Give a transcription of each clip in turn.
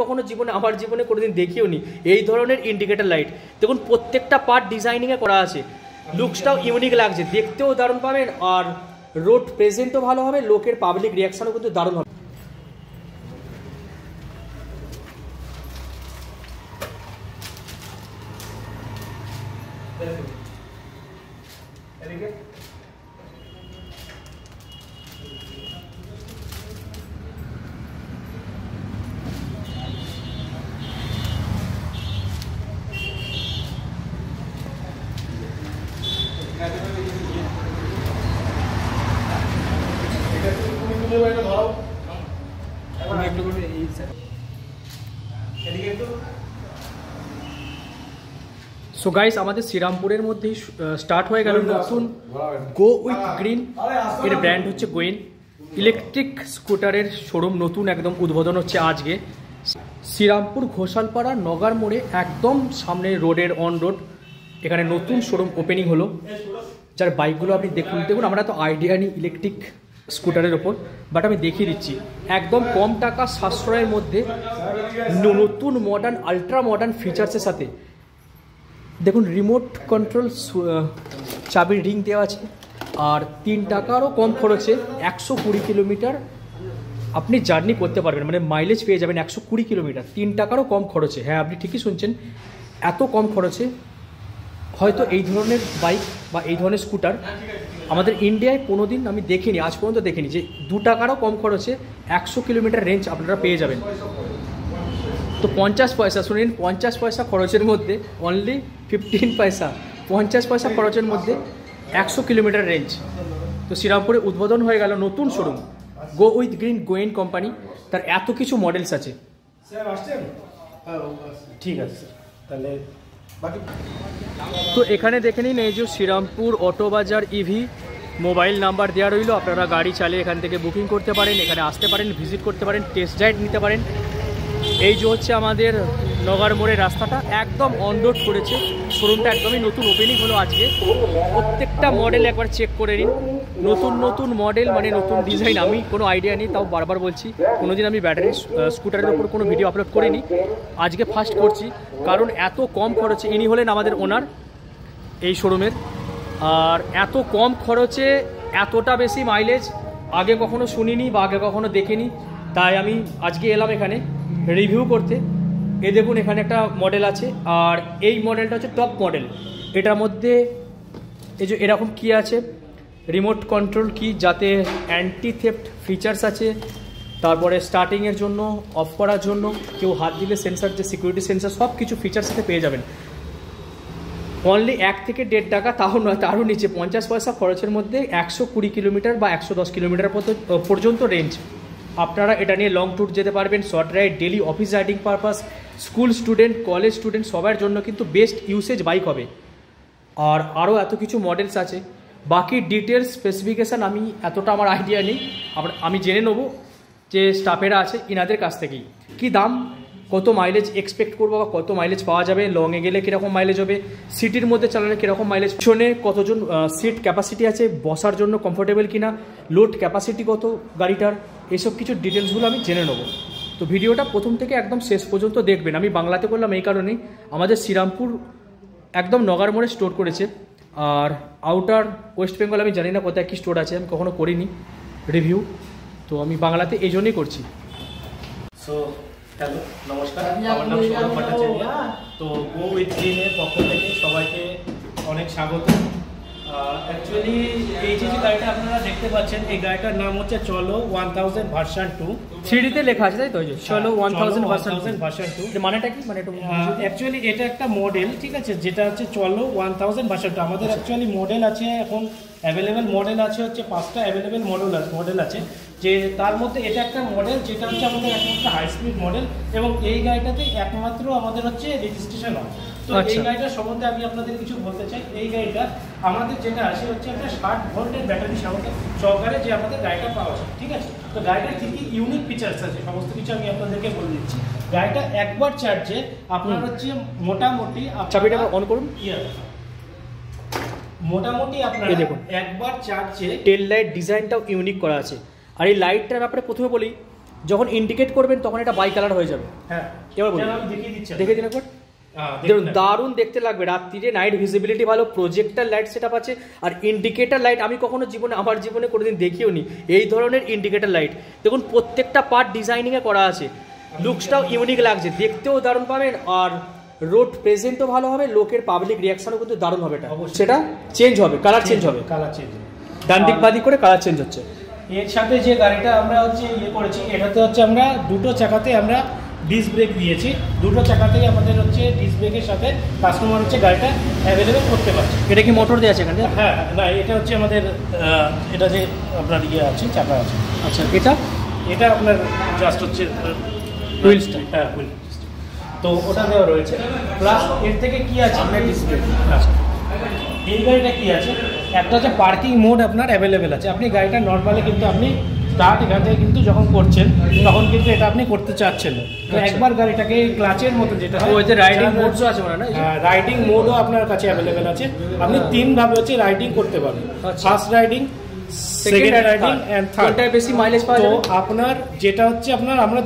কখনো জীবনে, আমার জীবনে কোনোদিন দেখিও নি। এই ধরনের ইন্ডিকেটর লাইট দেখুন, প্রত্যেকটা পার্ট ডিজাইনিংয়ে করা আছে। লুকসটাও ইউনিক লাগছে। দেখতেও দারুণ পাবেন, আর রোড প্রেজেন্টও ভালো হবে, লোকের পাবলিক রিয়াকশনও কিন্তু দারুণ হবে। সো গাইস আমাদের শ্রীরামপুরের মধ্যেই স্টার্ট হয়ে গেল নতুন গো উইথ গ্রিন এর ব্র্যান্ড হচ্ছে গোয়েন ইলেকট্রিক স্কুটারের শোরুম নতুন একদম উদ্বোধন হচ্ছে আজকে। শ্রীরামপুর ঘোষালপাড়া নগার মোড়ে একদম সামনে রোডের অন রোড এখানে নতুন শোরুম ওপেনিং হলো। যার বাইকগুলো আপনি দেখুন দেখুন আমরা তো আইডিয়া নিই ইলেকট্রিক স্কুটারের ওপর। বাট আমি দেখিয়ে দিচ্ছি। একদম কম টাকা সাশ্রয়ের মধ্যে নতুন মডার্ন আলট্রা মডার্ন ফিচার্সের সাথে দেখুন রিমোট কন্ট্রোল চাবির রিং দেওয়া আছে, আর তিন টাকারও কম খরচে একশো কুড়ি কিলোমিটার আপনি জার্নি করতে পারবেন। মানে মাইলেজ পেয়ে যাবেন একশো কুড়ি কিলোমিটার। তিন টাকারও কম খরচে। হ্যাঁ আপনি ঠিকই শুনছেন, এত কম খরচে হয়তো এই ধরনের বাইক বা এই ধরনের স্কুটার আমাদের ইন্ডিয়ায় কোনো দিন আমি দেখিনি, আজ পর্যন্ত দেখিনি যে দু টাকারও কম খরচে একশো কিলোমিটার রেঞ্জ আপনারা পেয়ে যাবেন। তো পঞ্চাশ পয়সা শুনিন পঞ্চাশ পয়সা খরচের মধ্যে অনলি ফিফটিন পয়সা। পঞ্চাশ পয়সা খরচের মধ্যে একশো কিলোমিটার রেঞ্জ তো শ্রীরামপুরে উদ্বোধন হয়ে গেল নতুন শোরুম গো উইথ গ্রিন গোয়েন কোম্পানি তার এত কিছু মডেলস আছে। ঠিক আছে তাহলে তো এখানে দেখে নিন এই যে শ্রীরামপুর অটো বাজার ইভি মোবাইল নাম্বার দেওয়া রইল। আপনারা গাড়ি চালিয়ে এখান থেকে বুকিং করতে পারেন এখানে আসতে পারেন ভিজিট করতে পারেন টেস্ট রাইড নিতে পারেন। এই যে হচ্ছে আমাদের নগার মোড়ের রাস্তাটা একদম অন রোড করেছে। শোরুমটা একদমই নতুন ওপেনিং হলো আজকে। প্রত্যেকটা মডেল একবার চেক করে নিন। নতুন নতুন মডেল মানে নতুন ডিজাইন আমি কোনো আইডিয়া নেই, তাও বারবার বলছি, কোনোদিন আমি ব্যাটারি স্কুটারের উপর কোনো ভিডিও আপলোড করিনি। আজকে ফার্স্ট করছি, কারণ এত কম খরচে, ইনি হলেন আমাদের ওনার এই শোরুমের। আর এত কম খরচে এতটা বেশি মাইলেজ আগে কখনো শুনিনি বা আগে কখনো দেখিনি। তাই আমি আজকে এলাম এখানে। রিভিউ করতে। এ দেখুন, এখানে একটা মডেল আছে, আর এই মডেলটা হচ্ছে টপ মডেল এটার মধ্যে এই যে এরকম কি আছে? রিমোট কন্ট্রোল কি যাতে অ্যান্টি থেফট ফিচার্স আছে। তারপরে স্টার্টিংয়ের জন্য অফ করার জন্য, কেউ হাত দিলে সেন্সার যে সিকিউরিটি সেন্সার সব কিছু ফিচার্স সাথে পেয়ে যাবেন। অনলি এক থেকে দেড় টাকা, তাও নয়, তারও নিচে। পঞ্চাশ পয়সা খরচের মধ্যে একশো কুড়ি কিলোমিটার বা একশো দশ কিলোমিটার পর্যন্ত রেঞ্জ আপনারা এটা নিয়ে লং ট্যুর যেতে পারবেন short ride daily office riding purpose school student college student সবার জন্য কিন্তু বেস্ট ইউসেজ বাইক হবে। আর আরও এত কিছু মডেলস আছে। বাকি ডিটেলস স্পেসিফিকেশান আমি এতটা আমার আইডিয়া নেই। আবার আমি জেনে নেব যে স্টাফেরা আছে ইনাদের কাছ থেকেই। কি দাম, কত মাইলেজ এক্সপেক্ট করব বা কত মাইলেজ পাওয়া যাবে লংয়ে গেলে কীরকম মাইলেজ হবে সিটির মধ্যে চালালে কীরকম মাইলেজ পিছনে কতজন সিট ক্যাপাসিটি আছে, বসার জন্য কমফোর্টেবল কিনা লোড ক্যাপাসিটি কত গাড়িটার এসব কিছু ডিটেলসগুলো আমি জেনে নেব। তো ভিডিওটা প্রথম থেকে একদম শেষ পর্যন্ত দেখবেন। আমি বাংলাতে করলাম এই কারণেই। আমাদের শ্রীরামপুর একদম নগার মোড়ে স্টোর করেছে। আর আউটার ওয়েস্ট বেঙ্গল আমি জানি না কোথায় কী স্টোর আছে, আমি কখনো করিনি রিভিউ তো আমি বাংলাতে এই জন্যই করছি। সো হ্যালো, নমস্কার। আমার নাম সৌরভ ভট্টাচার্য। তো গো উইথ গ্রিনের পক্ষ থেকে সবাইকে অনেক স্বাগত। অ্যাকচুয়ালি এই যে যে গাড়িটা আপনারা দেখতে পাচ্ছেন এই গাড়িটার নাম হচ্ছে চলো ওয়ান থাউজেন্ড ভার্সান টু। থ্রিডিতে লেখা আছে তাই তো? চলো ওয়ান থাউজেন্ড ভার্সান টু। মানেটা কি? মানে অ্যাকচুয়ালি এটা একটা মডেল ঠিক আছে? যেটা হচ্ছে চলো ওয়ান থাউজেন্ড ভার্সন টু। আমাদের অ্যাকচুয়ালি মডেল আছে এখন অ্যাভেলেবেল মডেল আছে হচ্ছে পাঁচটা অ্যাভেলেবেল মডেল আছে মডেল আছে। যে তার মধ্যে এটা একটা মডেল যেটা হচ্ছে আমাদের একমাত্র হাই স্পিড মডেল এবং এই গাড়িটাতে একমাত্র আমাদের হচ্ছে রেজিস্ট্রেশন হয়। তো এই আচ্ছা। গাড়িটার সম্বন্ধে আমি আপনাদের কিছু বলতে চাই। এই গাড়িটা আমাদের যেটা আছে হচ্ছে একটা ষাট ভোল্টের ব্যাটারি সামনে সহকারে যে আমাদের গাড়িটা পাওয়া যায় ঠিক আছে? তো গাড়িটার কি কি ইউনিক ফিচার্স আছে সমস্ত কিছু আমি আপনাদেরকে বলে দিচ্ছি। গাড়িটা একবার চার্জে আপনার হচ্ছে মোটামুটি চাবিটা অন করুন। ইয়ে, মোটামুটি আপনারা দেখুন। একবার চার্জে টেল লাইট ডিজাইনটাও ইউনিক করা আছে। আর এই লাইটটার ব্যাপারে প্রথমে বলি যখন ইন্ডিকেট করবেন তখন এটা বাই কালার হয়ে যাবে। হ্যাঁ। এবার দেখিয়ে দিচ্ছি দেখে দিন একবার। দারুণ দেখতে লাগবে। রাত্রিরে নাইট ভিজিবিলিটি ভালো প্রজেক্টার লাইট সেটআপ আছে আর ইন্ডিকেটার লাইট আমি কখনো জীবনে আমার জীবনে কোনোদিন দেখিও নি এই ধরনের ইন্ডিকেটার লাইট দেখুন প্রত্যেকটা পার্ট ডিজাইনিংয়ে করা আছে। লুকসটাও ইউনিক লাগছে। দেখতেও দারুণ পাবেন আর রোড প্রেজেন্টও ভালো হবে লোকের পাবলিক রিয়াকশনও কিন্তু দারুণ হবে এটা। সেটা চেঞ্জ হবে কালার চেঞ্জ হবে। কালার চেঞ্জ ডান দিক বাদিক করে কালার চেঞ্জ হচ্ছে। এর সাথে যে গাড়িটা আমরা হচ্ছে ইয়ে করেছি এটাতে হচ্ছে আমরা দুটো চাকাতে আমরা ডিস্ক ব্রেক দিয়েছি। দুটো চাকাতেই আমাদের হচ্ছে ডিস্ক ব্রেকের সাথে কাস্টমার হচ্ছে গাড়িটা অ্যাভেলেবেল করতে পারছে। এটা কি মোটর দেওয়া আছে এখানে? হ্যাঁ না এটা হচ্ছে আমাদের এটা যে আপনার ইয়ে আছে চাকা আছে। আচ্ছা এটা? এটা আপনার জাস্ট হচ্ছে হুইলসটা হ্যাঁ হুইল তো ওটা দেওয়া রয়েছে। প্লাস এর থেকে কি আছে? আপনার ডিসপ্লে এই গাড়িটা কি আছে? একটা হচ্ছে পার্কিং মোড আপনার অ্যাভেলেবেল আছে। আপনি গাড়িটা নর্মালি কিন্তু আপনি স্টার্ট এখান থেকে কিন্তু যখন করছেন তখন কিন্তু এটা আপনি করতে চাচ্ছেন তো আচ্ছা। একবার গাড়িটাকে ক্লাচের মতো যেটা ওই যে রাইডিং মোডও আছে মানে? রাইডিং মোডও আপনার কাছে অ্যাভেলেবেল আছে আপনি তিন ভাবে হচ্ছে রাইডিং করতে পারবেন আচ্ছা। First riding second riding and third কোনটায় বেশি মাইলেজ পাওয়া তো আপনার যেটা হচ্ছে আপনার আমরা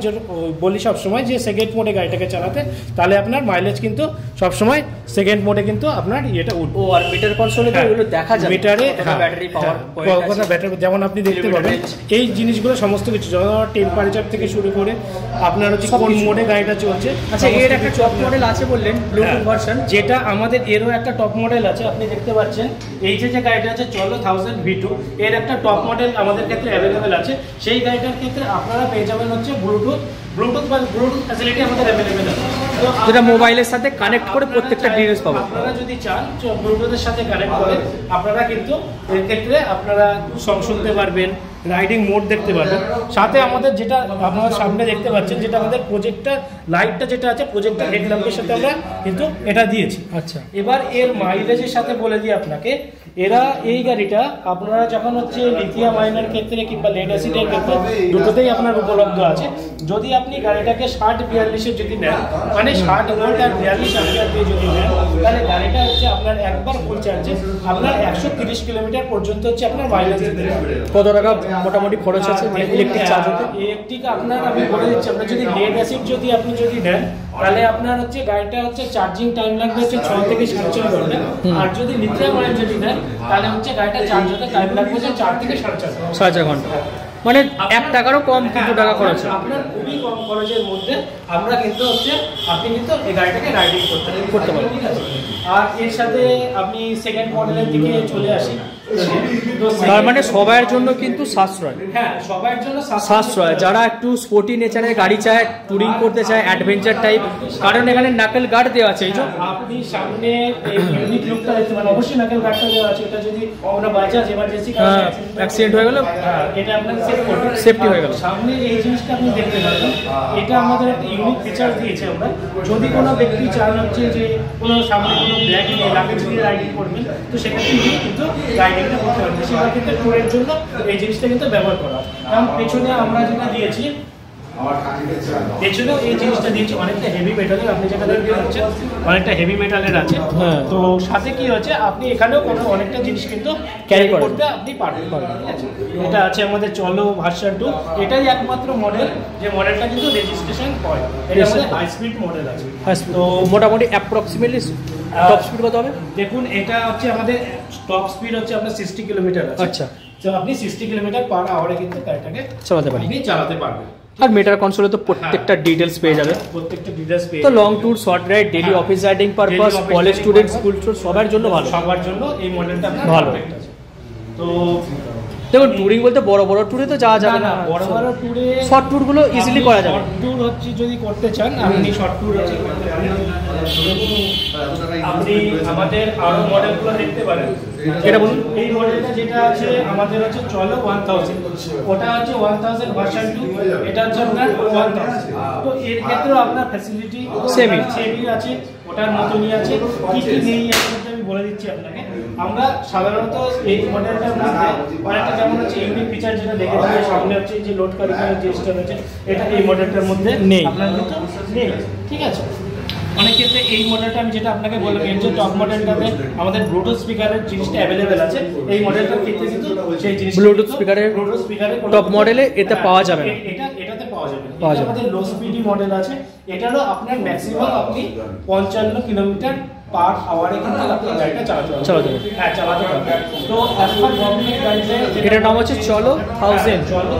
বলি সব সময় যে সেকেন্ড মোডে গাড়িটাকে চালাতে তাহলে আপনার মাইলেজ কিন্তু সব সময় সেকেন্ড মোডে কিন্তু আপনার ইয়েটা উঠবে। ও আর মিটার কনসোলে তো এগুলো দেখা যায় মিটারে ব্যাটারি পাওয়ার কতটা ব্যাটারি যেমন আপনি দেখতে পাবেন এই জিনিসগুলো সমস্ত কিছু যেমন টেম্পারেচার থেকে শুরু করে আপনার হচ্ছে কোন মোডে গাড়িটা চলছে আচ্ছা এর একটা টপ মডেল আছে বললেন ব্লুটুথ হ্যাঁ, ভার্সন যেটা আমাদের এরও একটা টপ মডেল আছে আপনি দেখতে পাচ্ছেন। এই যে যে গাড়িটা আছে চলো থাউজেন্ড ভি টু এর একটা টপ মডেল আমাদের ক্ষেত্রে অ্যাভেলেবেল আছে। সেই গাড়িটার ক্ষেত্রে আপনারা পেয়ে যাবেন হচ্ছে ব্লুটুথ ব্লুটুথ বা ব্লুটুথ ফ্যাসিলিটি আমাদের অ্যাভেলেবেল আছে। তো যেটা মোবাইলের সাথে কানেক্ট করে প্রত্যেকটা ডিভাইস পাবো আপনারা যদি চান ব্লুটুথের সাথে কানেক্ট করে আপনারা কিন্তু এর ক্ষেত্রে আপনারা সং শুনতে পারবেন। রাইডিং মোড দেখতে পারবেন। সাথে আমাদের যেটা আপনারা সামনে দেখতে পাচ্ছেন যেটা আমাদের প্রজেক্টর লাইটটা যেটা আছে প্রজেক্টর হেডল্যাম্পের সাথে আমরা কিন্তু এটা দিয়েছি। আচ্ছা। এবার এর মাইলেজের সাথে বলে দিই আপনাকে এরা এই গাড়িটা আপনারা যখন হচ্ছে লিথিয়াম আয়নের ক্ষেত্রে কিংবা লেড অ্যাসিডের ক্ষেত্রে দুটোতেই আপনার উপলব্ধ আছে। যদি আপনি গাড়িটাকে ষাট বিয়াল্লিশে যদি নেন মানে ষাট ভোল্ট আর বিয়াল্লিশ অ্যাম্পিয়ার দিয়ে যদি নেন তাহলে গাড়িটা হচ্ছে আপনার একবার ফুল চার্জে আপনার একশো তিরিশ কিলোমিটার পর্যন্ত হচ্ছে আপনার মাইলেজ কত টাকা? মোটামুটি খরচ আছে মানে ইলেকট্রিক চার্জ হতে। ইলেকট্রিক আপনার আমি বলে দিচ্ছি আপনার যদি লেড অ্যাসিড যদি আপনি যদি নেন তাহলে আপনার হচ্ছে গাড়িটা হচ্ছে চার্জিং টাইম লাগবে হচ্ছে ছ থেকে ছয় ঘণ্টা। আর যদি লিথিয়াম আয়ন যদি নেন তাহলে হচ্ছে গাড়িটা চার্জ হতে টাইম লাগবে হচ্ছে চার থেকে সাড়ে চার ঘণ্টা। সাড়ে চার ঘণ্টা। মানে এক টাকারও কম কিন্তু টাকা খরচ হয়। আপনার খুবই কম খরচের মধ্যে আমরা কিন্তু হচ্ছে আপনি কিন্তু এই গাড়িটাকে রাইডিং করতে করতে পারেন। আর এর সাথে আপনি সেকেন্ড মডেলের দিকে চলে আসি। তার মানে সবার জন্য কিন্তু সাশ্রয়। হ্যাঁ সবার জন্য সাশ্রয়। যারা একটু স্পোর্টি নেচারের গাড়ি চায় ট্যুরিং করতে চায় অ্যাডভেঞ্চার টাইপ কারণ এখানে নাকেল গার্ড দেওয়া আছে এই যে। আপনি সামনে ইউনিক লুকটা দেখতে পারেন। অবশ্যই নাকেল গার্ডটা দেওয়া আছে। এটা যদি কোনো বাজাজ এমার্জেন্সি হ্যাঁ, accident হয়ে গেল? এটা আপনার সেভ করবে Safety হয়ে গেল। সামনে এই জিনিসটা আপনি দেখতে পাবেন এটা আমাদের একটা ইউনিক ফিচার দিয়েছে আমরা। যদি কোনো ব্যক্তি চান হচ্ছে যে কোনো সামনে কোনো ব্যাগ নিয়ে লাগেজ নিয়ে রাইডিং করবেন তো সেক্ষেত্রে কিন্তু কিন্তু ট্যুরের জন্য এই জিনিসটা কিন্তু ব্যবহার করা। কারণ পেছনে আমরা যেটা দিয়েছি পেছনেও এই জিনিসটা দিয়েছে অনেকটা হেভি মেটালের আপনি যেটা দেখতে পাচ্ছেন অনেকটা হেভি মেটালের আছে। হ্যাঁ। তো সাথে কি হচ্ছে আপনি এখানেও কোনো অনেকটা জিনিস কিন্তু ক্যারি। করতে আপনি পারবেন ঠিক আছে? এটা আছে আমাদের চলো ভার্সন টু এটাই একমাত্র মডেল যে মডেলটা কিন্তু রেজিস্ট্রেশন হয়। এটা আমাদের হাই স্পিড মডেল আছে। তো মোটামুটি অ্যাপ্রক্সিমেটলি টপ স্পিড কত হবে? দেখুন এটা হচ্ছে আমাদের টপ স্পিড হচ্ছে আপনার সিক্সটি কিলোমিটার আছে। আচ্ছা। তো আপনি সিক্সটি কিলোমিটার পার আওয়ারে কিন্তু গাড়িটাকে চালাতে পারেন আপনি চালাতে পারবেন। আর মিটার কনসোলে তো প্রত্যেকটা ডিটেলস পেয়ে যাবে। প্রত্যেকটা ডিটেলস পেয়ে তো long tour short ride daily হ্যাঁ। Office riding purpose college student school student সবার জন্য ভালো। সবার জন্য এই মডেলটা ভালো। তো দেখুন ট্যুরিং বলতে বড় বড় ট্যুরে তো যাওয়া যাবে না, বড় বড় ট্যুরে শর্ট ট্যুরগুলো ইজিলি করা যাবে। শর্ট ট্যুর হচ্ছে যদি করতে চান আপনি শর্ট ট্যুর আপনি আমাদের আরও মডেলগুলো দেখতে পারেন। এটা বলুন। এই মডেলটা যেটা আছে আমাদের হচ্ছে চলো ওয়ান থাউজেন্ড ওটা হচ্ছে ওয়ান থাউজেন্ড ভার্সন টু এটা হচ্ছে আপনার ওয়ান থাউজেন্ড তো এর ক্ষেত্রেও আপনার ফ্যাসিলিটি Same-ই। সেমই আছে ওটার মতনই আছে। কি কি নেই আমি বলে দিচ্ছি আপনাকে আমরা সাধারণত এই মডেলটার মধ্যে অনেকটা যেমন হচ্ছে ইউনিক ফিচার যেটা দেখে থাকি সামনে হচ্ছে যে লোড কারিগরের যে স্টার আছে এটা এই মডেলটার মধ্যে নেই। আপনার কিন্তু নেই ঠিক আছে অনেক ক্ষেত্রে এই মডেলটা আমি যেটা আপনাকে বললাম এর যে টপ মডেলটাতে আমাদের ব্লুটুথ স্পিকারের জিনিসটা অ্যাভেলেবেল আছে এই মডেলটার ক্ষেত্রে কিন্তু সেই জিনিস speaker এর ব্লুটুথ স্পিকারের top model এ এতে পাওয়া যাবে না। এটা এটাতে পাওয়া যাবে এটা যাবে। আমাদের লো স্পিডি মডেল আছে এটারও আপনার ম্যাক্সিমাম আপনি পঞ্চান্ন কিলোমিটার পার আওয়ারে কিন্তু গাড়িটা চালাতে পারবেন চালাতে পারবেন। হ্যাঁ চালাতে পারবেন তো অ্যাজ পার গভর্নমেন্ট গাইডলাইন এটার নাম হচ্ছে চলো থাউজেন্ড চলো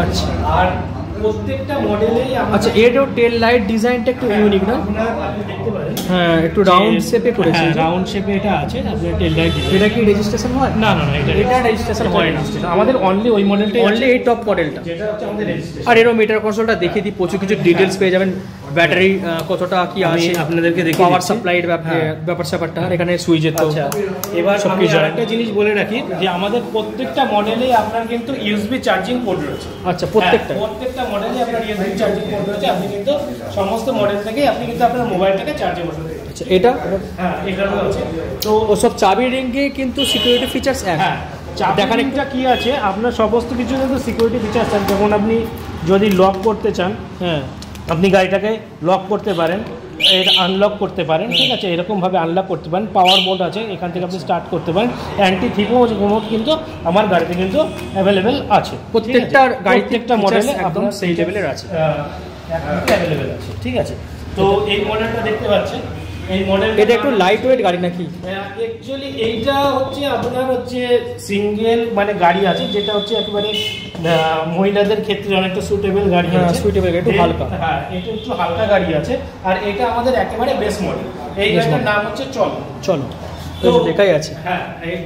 আচ্ছা। আর প্রত্যেকটা মডেলেই আচ্ছা এটাও টেল লাইট ডিজাইনটা একটু ইউনিক না? আপনি দেখতে পারেন। হ্যাঁ একটু রাউন্ড শেপে করেছে হ্যাঁ রাউন্ড শেপে এটা আছে আপনার টেল লাইট এটা কি রেজিস্ট্রেশন হয়? না না না এটা এটা registration হয় না। আমাদের অনলি ওই মডেলটাই অনলি এই টপ মডেলটা যেটা হচ্ছে আমাদের রেজিস্ট্রেশন আর এরও মিটার কনসোলটা দেখিয়ে দিই প্রচুর কিছু ডিটেলস পেয়ে যাবেন। ব্যাটারি কতটা কি আছে? আপনাদেরকে দেখিয়ে পাওয়ার। সাপ্লাইয়ের। ব্যাপার স্যাপারটা আর এখানে সুইচের তো আচ্ছা। এবার আমি আরেকটা জিনিস বলে রাখি যে আমাদের প্রত্যেকটা মডেলেই আপনার কিন্তু ইউএসবি চার্জিং পোর্ট রয়েছে। আচ্ছা প্রত্যেকটা। হ্যাঁ, প্রত্যেকটা মডেলে আপনার ইউএসবি চার্জিং পোর্ট রয়েছে আপনি কিন্তু সমস্ত মডেল থেকেই আপনি কিন্তু আপনার মোবাইলটাকে চার্জে বসাতে আচ্ছা এটা? হ্যাঁ এখানেও আছে। তো ওসব চাবি রিঙ্গে কিন্তু সিকিউরিটি ফিচার্স এক। হ্যাঁ দেখান একটা। কি আছে? আপনার সমস্ত কিছু কিন্তু সিকিউরিটি ফিচার্স আছে যেমন আপনি যদি লক করতে চান হ্যাঁ আপনি গাড়িটাকে লক করতে পারেন এর আনলক করতে পারেন ঠিক আছে? এরকমভাবে আনলক করতে পারেন। পাওয়ার মোড আছে এখান থেকে আপনি স্টার্ট করতে পারেন। অ্যান্টি থিপো মোড কিন্তু আমার গাড়িতে কিন্তু অ্যাভেলেবেল আছে প্রত্যেকটা গাড়িতে প্রত্যেকটা মডেলে একদম সেই লেভেলের আছে। অ্যাভেলেবেল আছে ঠিক আছে? তো এই মডেলটা দেখতে পাচ্ছেন। এটা একটু লাইট ওয়েট গাড়ি নাকি? অ্যাকচুয়ালি এইটা হচ্ছে আপনার হচ্ছে সিঙ্গেল মানে গাড়ি আছে যেটা হচ্ছে একেবারে মহিলাদের ক্ষেত্রে অনেকটা সুটেবল গাড়ি হ্যাঁ, আছে। suitable, একটু হালকা। হ্যাঁ এটা একটু হালকা গাড়ি আছে। আর এটা আমাদের একেবারে বেস মডেল এই গাড়িটার নাম হচ্ছে চল। চলো। তো দেখাই আছে। হ্যাঁ এই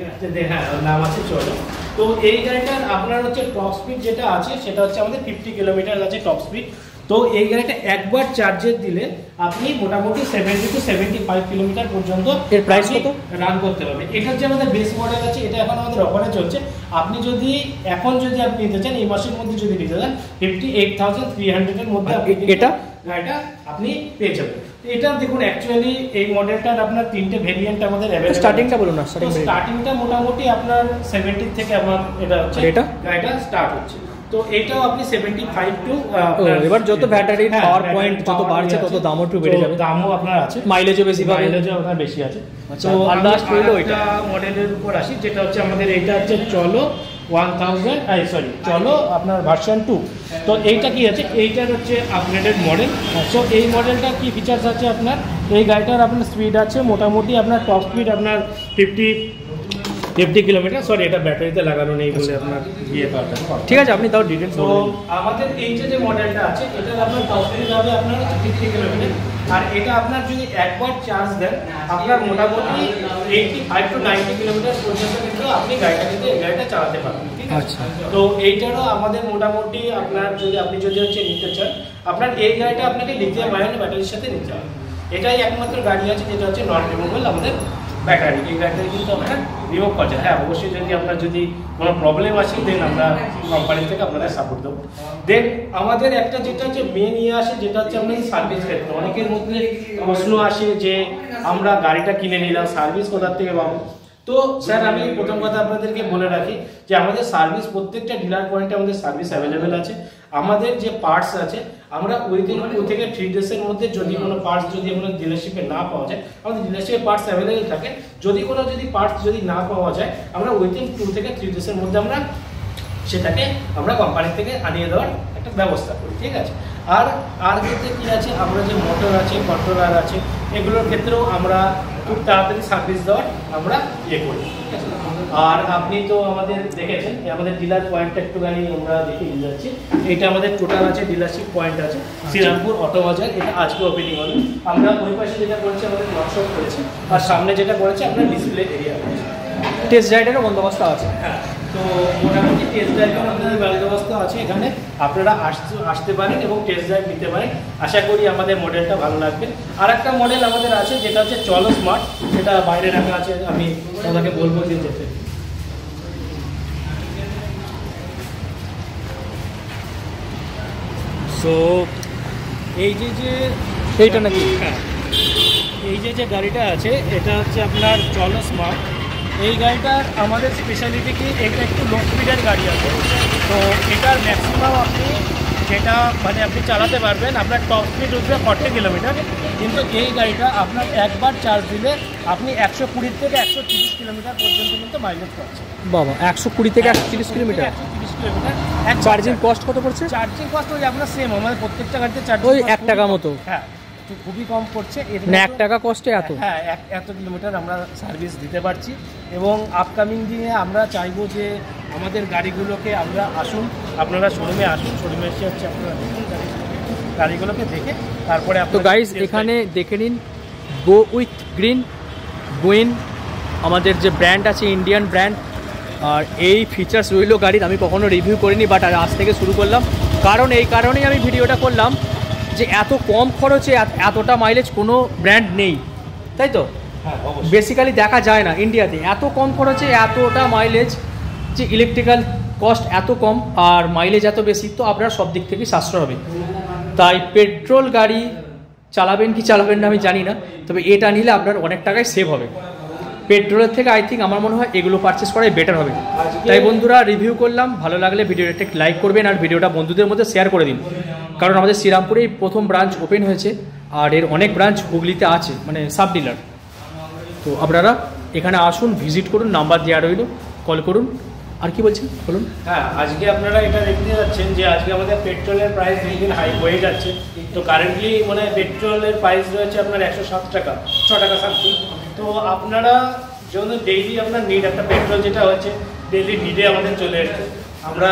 হ্যাঁ নাম আছে চলো। তো এই গাড়িটার আপনার হচ্ছে টপ স্পিড যেটা আছে সেটা হচ্ছে আমাদের ফিফটি কিলোমিটার আছে টপ স্পিড তো এই গাড়িটা একবার চার্জের দিলে আপনি মোটামুটি seventy two seventy five kilometre পর্যন্ত এর প্রাইস কত? রান করতে পারবেন এটার যে আমাদের বেস মডেল আছে এটা এখন আমাদের অফারে চলছে আপনি যদি এখন যদি আপনি নিতে চান এই মাসের মধ্যে যদি নিতে চান ফিফটি এইট থাউজেন্ড থ্রি হান্ড্রেডের মধ্যে আপনি এটা? গাড়িটা আপনি পেয়ে যাবেন এটা দেখুন অ্যাকচুয়ালি এই মডেলটার আপনার তিনটে ভেরিয়েন্ট আমাদের স্টার্টিংটা বলুন না স্টার্টিংটা মোটামুটি আপনার সেভেন্টি থেকে আমার এটা হচ্ছে এটা? গাড়িটা স্টার্ট হচ্ছে তো এটাও আপনি সেভেন্টি ফাইভ টু এবার যত battery, power point যত বাড়ছে তত দামও একটু বেড়ে যাবে। দামও আপনার আছে। মাইলেজও বেশি পাবে। মাইলেজও আপনার বেশি আছে। আচ্ছা, তো আর last রইল মডেলের উপর আসি যেটা হচ্ছে আমাদের এইটা হচ্ছে চলো ওয়ান থাউজেন্ড আই সরি চলো আপনার ভার্সন টু তো এইটা কি আছে? এইটার হচ্ছে আপগ্রেডেড মডেল তো এই মডেলটা কি ফিচার্স আছে আপনার? এই গাড়িটার আপনার স্পিড আছে মোটামুটি আপনার টপ স্পিড আপনার ফিফটি ফিফটি কিলোমিটার সরি এটা ব্যাটারিতে লাগানো নেই বলে আপনার ইয়ে ঠিক আছে আপনি তাও ডিটেলস তো আমাদের এই যে যে মডেলটা আছে এটা আপনার স্পিড হবে আপনার ফিফটি কিলোমিটার আর এটা আপনার যদি একবার চার্জ দেন আপনার মোটামুটি eighty five to ninety kilometre পর্যন্ত কিন্তু আপনি গাড়িটা কিন্তু এই গাড়িটা চালাতে পারবেন ঠিক আছে? আচ্ছা। তো এইটারও আমাদের মোটামুটি আপনার যদি আপনি যদি হচ্ছে নিতে চান আপনার এই গাড়িটা আপনাকে লিথিয়াম আয়ন ব্যাটারির সাথে নিতে হবে। এটাই একমাত্র গাড়ি আছে যেটা হচ্ছে নন রিমুভেবল আমাদের ব্যাটারি এই গাড়িটা কিন্তু আপনার রিমুভ করা যায়। হ্যাঁ অবশ্যই যদি আপনার যদি কোনো প্রবলেম আসে দেন আমরা কোম্পানি থেকে আপনাদের সাপোর্ট দেবো। দেন আমাদের একটা যেটা হচ্ছে মেন ইয়ে আসে, যেটা হচ্ছে আপনাদের সার্ভিস ক্ষেত্রে। অনেকের মধ্যে প্রশ্ন আসে যে, আমরা গাড়িটা কিনে নিলাম সার্ভিস কোথার থেকে পাবো? তো স্যার, আমি প্রথম কথা আপনাদেরকে বলে রাখি যে, আমাদের সার্ভিস প্রত্যেকটা ডিলার পয়েন্টে আমাদের সার্ভিস অ্যাভেলেবেল আছে। আমাদের যে পার্টস আছে আমরা উইদিন টু থেকে থ্রি ডেসের মধ্যে যদি কোনো পার্টস যদি আমরা ডিলারশিপে না পাওয়া যায় আমাদের ডিলারশিপে পার্টস অ্যাভেলেবেল থাকে যদি কোনো যদি পার্টস যদি না পাওয়া যায় আমরা উইদিন টু থেকে থ্রি ডেসের মধ্যে আমরা সেটাকে আমরা কোম্পানি থেকে আনিয়ে দেওয়ার একটা ব্যবস্থা করি ঠিক আছে? আর আর ক্ষেত্রে কি আছে? আমরা যে মোটর আছে কন্ট্রোলার আছে এগুলোর ক্ষেত্রেও আমরা খুব তাড়াতাড়ি সার্ভিস দেওয়ার আমরা ইয়ে করি। আর আপনি তো আমাদের দেখেছেন আমাদের ডিলার পয়েন্টটা একটুখানি আমরা দেখে নিয়ে যাচ্ছি। এটা আমাদের টোটাল আছে ডিলারশিপ পয়েন্ট আছে শ্রীরামপুর অটো বাজার এটা আজকে ওপেনিং হবে। আমরা ওই পাশে যেটা করেছি আমাদের ওয়ার্কশপ করেছি। আর সামনে যেটা করেছি আপনার ডিসপ্লে এরিয়া করেছি। টেস্ট রাইডেরও বন্দোবস্ত আছে। হ্যাঁ। তো মোটামুটি টেস্ট ড্রাইভের আপনাদের ব্যবস্থা আছে এখানে। আপনারা আসতে আসতে পারেন এবং টেস্ট ড্রাইভ নিতে পারেন। আশা করি আমাদের মডেলটা ভালো লাগবে। আর একটা মডেল আমাদের আছে যেটা হচ্ছে চলো স্মার্ট যেটা বাইরে রাখা আছে আমি ওনাকে বলব যে যেতে। সো এই যে যে এইটা নাকি? হ্যাঁ। এই যে যে গাড়িটা আছে এটা হচ্ছে আপনার চলো স্মার্ট এই গাড়িটার আমাদের স্পেশালিটি কি? এটা একটু লো স্পিডের গাড়ি আছে। তো এটার ম্যাক্সিমাম আপনি যেটা মানে আপনি চালাতে পারবেন আপনার টপ স্পিড উঠবে ফর্টি কিলোমিটার কিন্তু এই গাড়িটা আপনার একবার চার্জ দিলে আপনি একশো কুড়ি থেকে একশো তিরিশ কিলোমিটার পর্যন্ত কিন্তু মাইলেজ পাচ্ছেন। বাবা একশো কুড়ি থেকে একশো তিরিশ কিলোমিটার একশো তিরিশ কিলোমিটার চার্জিং কস্ট কত পড়ছে? চার্জিং কস্ট ওই আপনার সেম আমাদের প্রত্যেকটা গাড়িতে চার্জিং ওই এক টাকা মতো। হ্যাঁ। খুবই কম পড়ছে। এর মানে এক টাকা কস্টে এত? হ্যাঁ এত কিলোমিটার আমরা সার্ভিস দিতে পারছি এবং আপকামিং দিনে আমরা চাইব যে আমাদের গাড়িগুলোকে আমরা আসুন আপনারা শোরুমে আসুন শোরুমে এসে হচ্ছে আপনারা দেখুন গাড়িগুলোকে দেখে তারপরে তো গাইজ এখানে দেখে নিন গো উইথ গ্রিন গোয়েন আমাদের যে ব্র্যান্ড আছে ইন্ডিয়ান ব্র্যান্ড আর এই ফিচার্স রইল গাড়ির আমি কখনো রিভিউ করিনি বাট আজ থেকে শুরু করলাম। কারণ এই কারণেই আমি ভিডিওটা করলাম। যে এত কম খরচে এত- এতটা মাইলেজ কোনো ব্র্যান্ড নেই তাই তো? বেসিক্যালি দেখা যায় না ইন্ডিয়াতে এত কম খরচে এতটা মাইলেজ যে ইলেকট্রিক্যাল কস্ট এত কম আর মাইলেজ এত বেশি তো আপনার সব দিক থেকেই সাশ্রয় হবে তাই পেট্রোল গাড়ি চালাবেন কি চালাবেন না আমি জানি না তবে এটা নিলে আপনার অনেক টাকায় সেভ হবে। পেট্রোলের থেকে আই থিঙ্ক আমার মনে হয় এগুলো পারচেস করাই বেটার হবে। তাই বন্ধুরা রিভিউ করলাম ভালো লাগলে ভিডিওটা একটা লাইক করবেন আর ভিডিওটা বন্ধুদের মধ্যে শেয়ার করে দিন। কারণ আমাদের শ্রীরামপুরেই প্রথম ব্রাঞ্চ ওপেন হয়েছে আর এর অনেক ব্রাঞ্চ হুগলিতে আছে মানে সাব ডিলার তো আপনারা এখানে আসুন ভিজিট করুন নাম্বার দেওয়া রইল কল করুন। আর কি বলছেন? বলুন। হ্যাঁ আজকে আপনারা এটা দেখতে যাচ্ছেন যে আজকে আমাদের পেট্রোলের প্রাইস দিন দিন হাই হয়ে যাচ্ছে। তো কারেন্টলি মানে পেট্রোলের প্রাইস রয়েছে আপনার একশো সাত টাকা ছ টাকা সামথিং তো আপনারা যখন ডেইলি আপনার নিড একটা পেট্রোল যেটা হচ্ছে ডেইলি নিডে আমাদের চলে এসছে। আমরা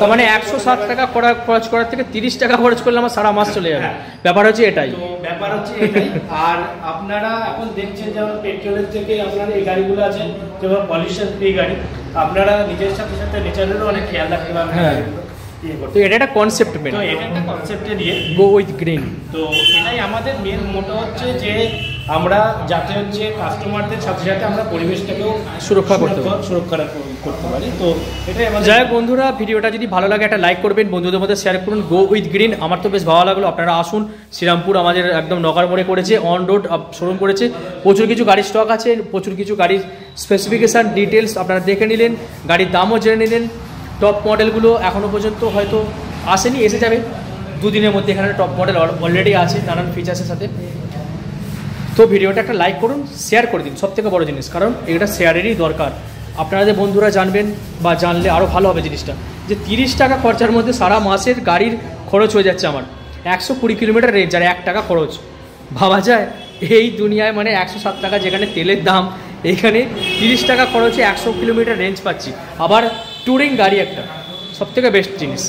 তার মানে একশো সাত টাকা করা খরচ করার থেকে তিরিশ টাকা খরচ করলে আমার সারা মাস চলে যাবে। হ্যাঁ। ব্যাপার হচ্ছে এটাই। তো ব্যাপার হচ্ছে এটাই। আর আপনারা এখন দেখছেন যেমন পেট্রোলের থেকে আপনার এই গাড়িগুলো আছে যেমন পলিউশন ফ্রি গাড়ি। আপনারা নিজের সাথে সাথে নেচারেরও অনেক খেয়াল রাখতে পারবেন। হ্যাঁ। ইয়ে তো এটা একটা কনসেপ্ট মেন তো এটা একটা কনসেপ্টে নিয়ে গো উইথ গ্রিন তো এটাই আমাদের মেন মোটো হচ্ছে যে আমরা যাতে হচ্ছে কাস্টমারদের সাথে সাথে আমরা পরিবেশটাকেও সুরক্ষা করতে পারি। সুরক্ষা করতে পারি। তো এটাই যাই হোক বন্ধুরা ভিডিওটা যদি ভালো লাগে একটা লাইক করবেন বন্ধুদের মধ্যে শেয়ার করুন। গো উইথ গ্রিন আমার তো বেশ ভালো লাগল আপনারা আসুন। শ্রীরামপুর আমাদের একদম নগর মোড়ে করেছে অন রোড শোরুম করেছে। প্রচুর কিছু গাড়ির স্টক আছে প্রচুর কিছু গাড়ির স্পেসিফিকেশান ডিটেলস আপনারা দেখে নিলেন গাড়ির দামও জেনে নিলেন। টপ মডেলগুলো এখনও পর্যন্ত হয়তো আসেনি এসে যাবে। দুদিনের মধ্যে এখানে টপ মডেল অলরেডি আছে নানান ফিচার্সের সাথে। তো ভিডিওটা একটা লাইক করুন শেয়ার করে দিন সব থেকে বড় জিনিস। কারণ এটা শেয়ারেরই দরকার। আপনারা যে বন্ধুরা জানবেন বা জানলে আরও ভালো হবে জিনিসটা। যে তিরিশ টাকা খরচার মধ্যে সারা মাসের গাড়ির খরচ হয়ে যাচ্ছে আমার। একশো কুড়ি কিলোমিটার রেঞ্জ আর এক টাকা খরচ। ভাবা যায়, এই দুনিয়ায় মানে একশো সাত টাকা যেখানে তেলের দাম, এইখানে তিরিশ টাকা খরচে একশো কিলোমিটার রেঞ্জ পাচ্ছি। আবার ট্যুরিং গাড়ি একটা সব থেকে বেস্ট জিনিস।